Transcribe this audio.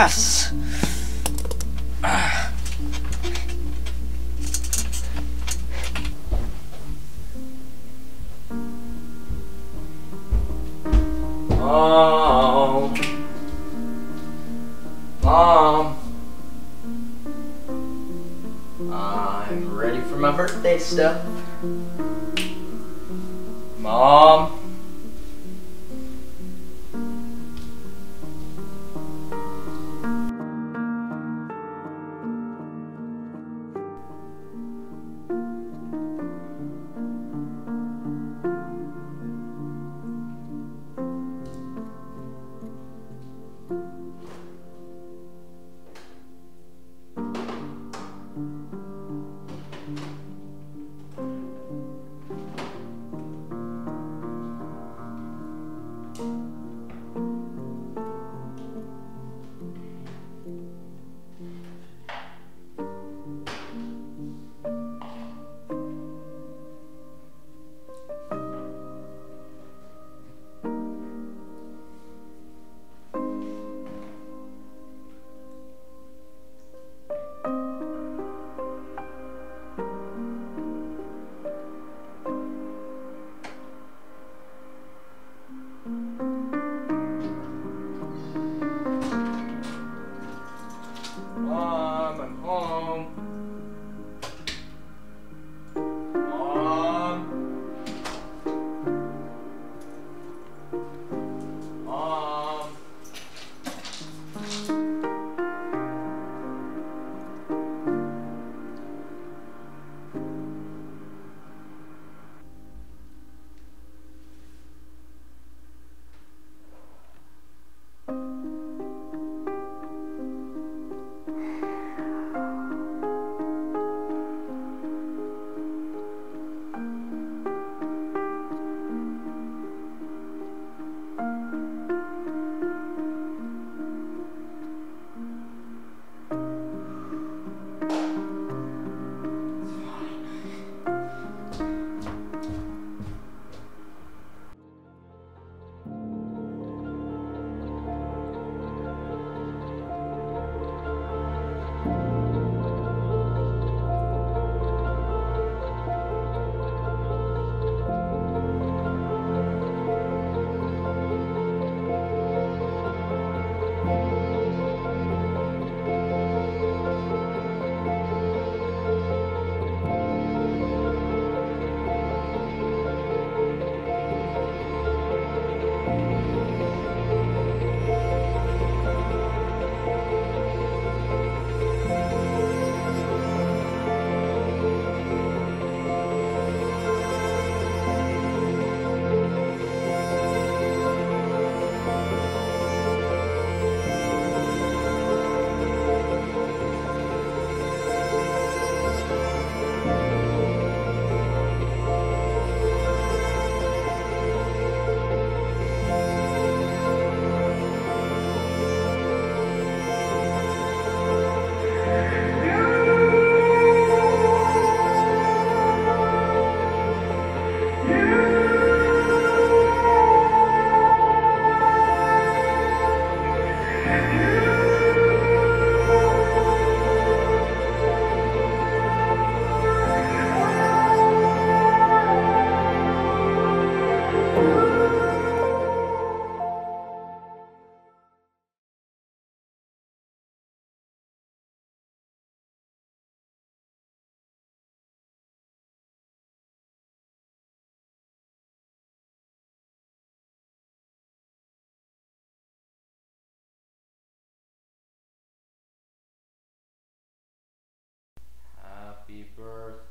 Yes! Mom. Mom. I'm ready for my birthday stuff. Mom. Mom, I'm home. Happy